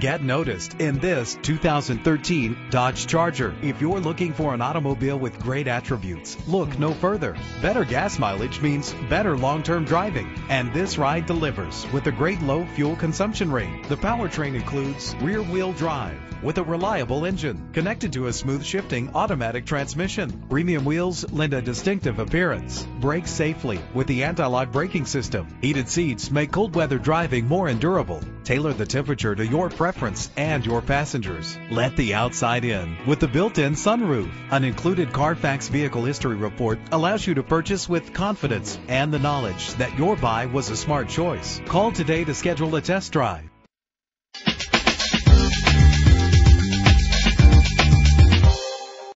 Get noticed in this 2013 Dodge Charger. If you're looking for an automobile with great attributes, look no further. Better gas mileage means better long-term driving, and this ride delivers with a great low fuel consumption rate. The powertrain includes rear-wheel drive with a reliable engine connected to a smooth shifting automatic transmission. Premium wheels lend a distinctive appearance. Brake safely with the anti-lock braking system. Heated seats make cold weather driving more endurable. Tailor the temperature to your preference and your passengers. Let the outside in with the built-in sunroof. An included Carfax vehicle history report allows you to purchase with confidence and the knowledge that your buy was a smart choice. Call today to schedule a test drive.